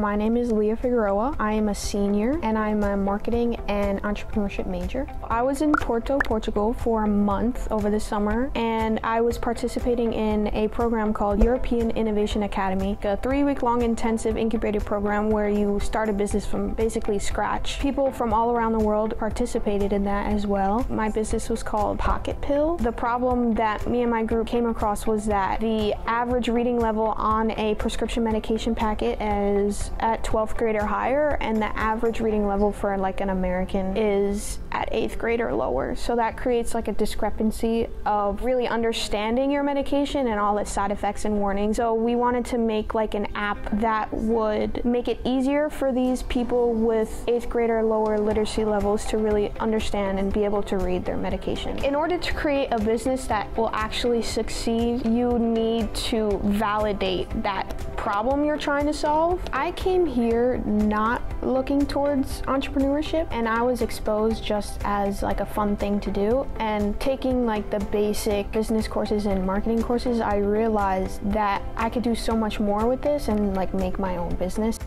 My name is Leah Figueroa. I am a senior and I'm a marketing and entrepreneurship major. I was in Porto, Portugal for a month over the summer and I was participating in a program called European Innovation Academy, a three week long intensive incubator program where you start a business from basically scratch. People from all around the world participated in that as well. My business was called Pocket Pill. The problem that me and my group came across was that the average reading level on a prescription medication packet is at 12th grade or higher, and the average reading level for like an American is at 8th grade or lower. So that creates like a discrepancy of really understanding your medication and all its side effects and warnings. So we wanted to make like an app that would make it easier for these people with 8th grade or lower literacy levels to really understand and be able to read their medication. In order to create a business that will actually succeed, you need to validate that problem you're trying to solve. I came here not looking towards entrepreneurship and I was exposed just as like a fun thing to do and taking like the basic business courses and marketing courses I realized that I could do so much more with this and like make my own business.